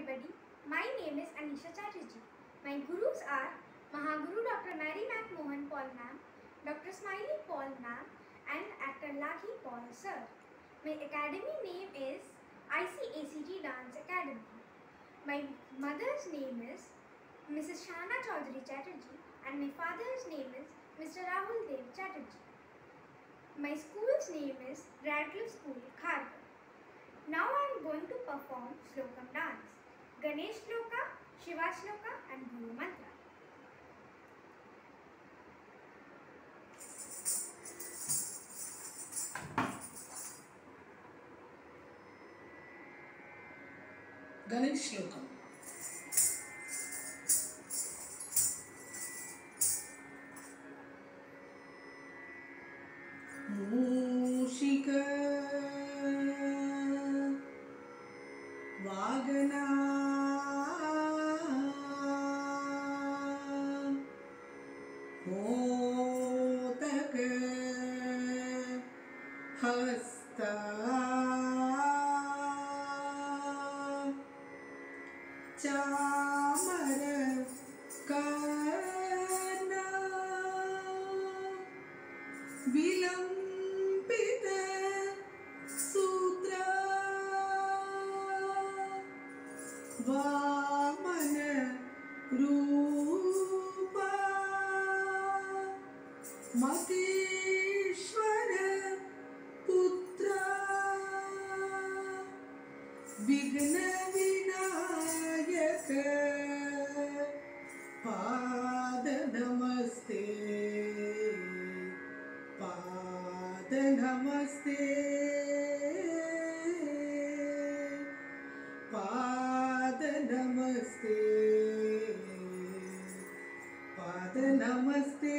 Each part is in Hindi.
everybody. My name is Anisha Chatterjee. My gurus are Mahaguru Dr. Mary McMohan Paul ma'am, Dr. Smiley Paul ma'am and actor Laki Paul sir. My academy name is ICACT Dance Academy. My mother's name is Mrs. Shana Chaudhary Chatterjee and my father's name is Mr. Rahul Dev Chatterjee. My school's name is Radcliffe School, Kharkov. Now I am going to perform Slocum dance. Ganesh Shloka, Shiva Shloka and Guru Mantra. Ganesh Shloka Ooh. Modak हस्ता चामर काना विलंबित सूत्र वामन रूप मकेश्वरपुत्र विघ्नविनायक पाद धमस्ते पात्र नमस्ते पाद धमस्ते पात्र नमस्ते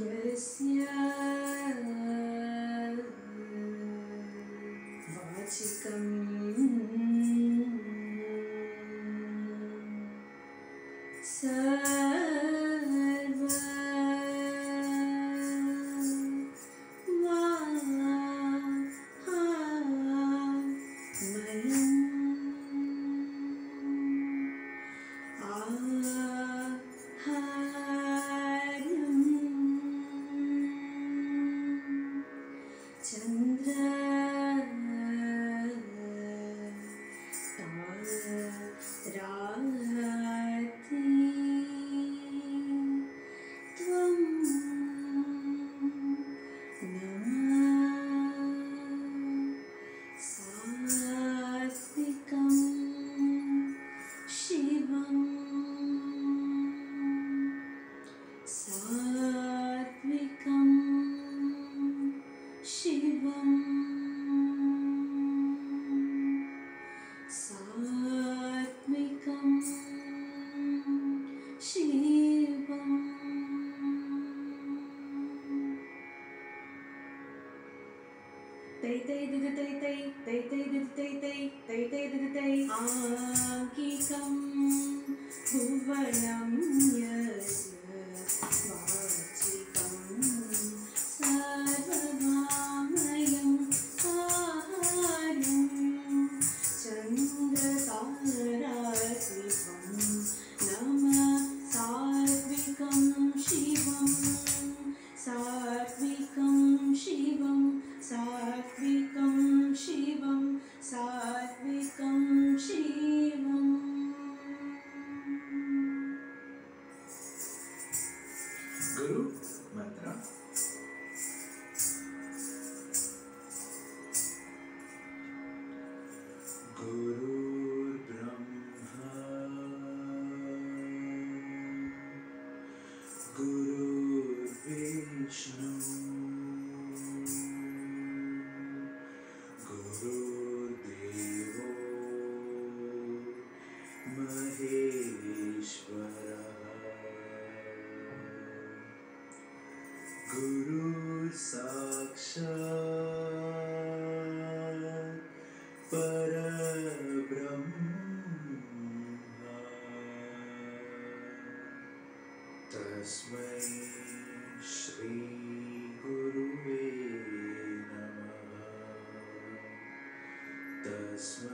यस्या वाचिकम् स to ै ते दुजतै तै तैते दुजतै तै तैते दुजतै आकिकम् भुवनम् गुरु मंत्र गुरुर्ब्रह्मा गुरुर्विष्णु महेश्वरा गुरु साक्षर ब्रह्म तस्मै श्री गुरु नमः तस्मै